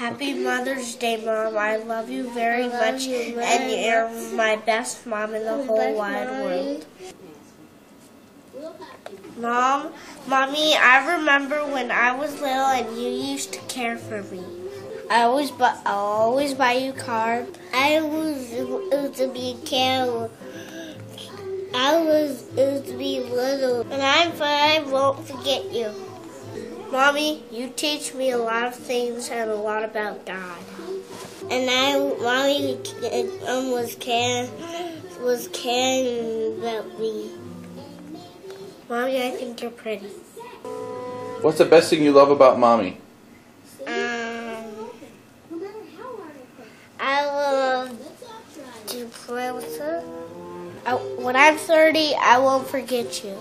Happy Mother's Day, Mom. I love you very love much, you very and you're my best mom in the whole wide mommy. world. Mom, Mommy, I remember when I was little and you used to care for me. I always, bu- I always buy you cards. I was used to be careful. I was used to be little. When I'm five, I won't forget you. Mommy, you teach me a lot of things and a lot about God. And I mommy um, was caring was caring about me. Mommy, I think you're pretty. What's the best thing you love about mommy? Um, I love to play with her. I, when I'm 30, I won't forget you.